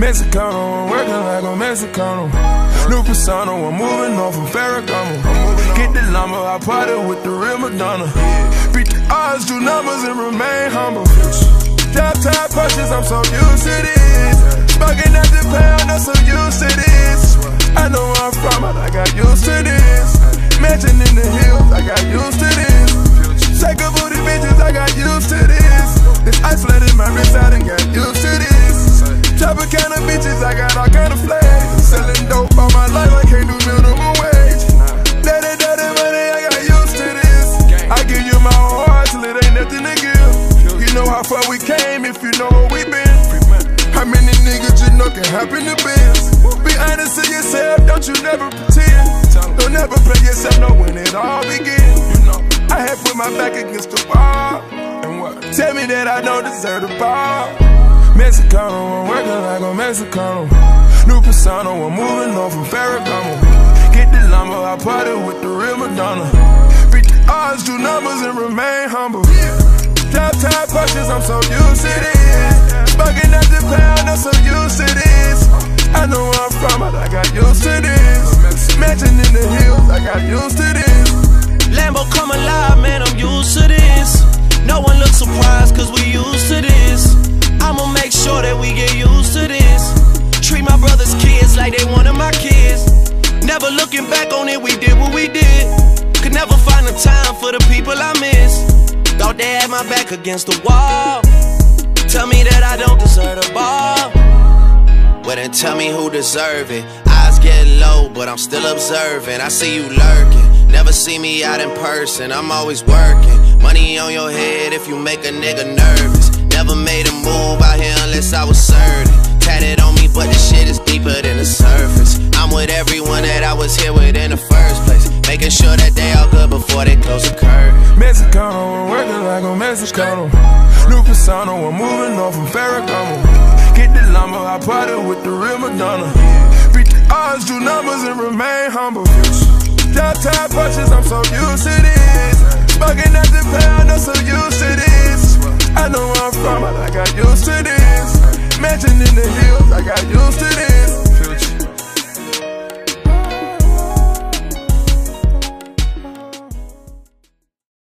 Mexicano, I'm working like a Mexicano. New persona, I'm moving on from Ferragamo. Get the lumber, I party with the real Madonna. Beat the odds, do numbers, and remain humble. Job time punches, I'm so used to this. Mansion in the hills, I got used to this. Shake a booty bitches, I got used to this. This ice flooded my wrist, I done got used to this. Chopper kind of bitches, I got all kind of flags. Selling dope all my life, I can't do minimum wage. Daddy, daddy, money, I got used to this. I give you my whole heart till it ain't nothing to give. You know how far we came if you know where we been. How many niggas you know can happen to biz? Be honest to yourself, don't you never pretend. Don't ever play yourself, know when it all begins. You know, I had put my back against the wall. And what? Tell me that I don't deserve the ball. Mexicano, I'm working like a Mexicano. New persona, I'm moving on from Ferragamo. Get the lumber, I party with the real Madonna. Beat the odds, do numbers, and remain humble. Job time punches, I'm so used to this. Got used to this. Lambo come alive, man, I'm used to this. No one looks surprised, cause we used to this. I'ma make sure that we get used to this. Treat my brother's kids like they one of my kids. Never looking back on it, we did what we did. Could never find the time for the people I miss. Thought they had my back against the wall. Tell me that I don't deserve the ball. Well then tell me who deserve it. Get low, but I'm still observing. I see you lurking. Never see me out in person. I'm always working. Money on your head if you make a nigga nervous. Never made a move out here unless I was certain. Tatted on me, but the shit is deeper than the surface. I'm with everyone that I was here with in the first place. Making sure that they all good before they close the curtain. Mexicano, I'm working like a Mexicano. New persona, I'm moving on from Ferragamo. Get the llama, I party with the real Madonna. Odds, do numbers, and remain humble. Job time punches, I'm so used to this. Bugging at the pound, I'm so used to this. I know where I'm from, but I got used to this. Mansion in the hills, I got used to this.